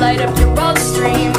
light up your bloodstream. stream.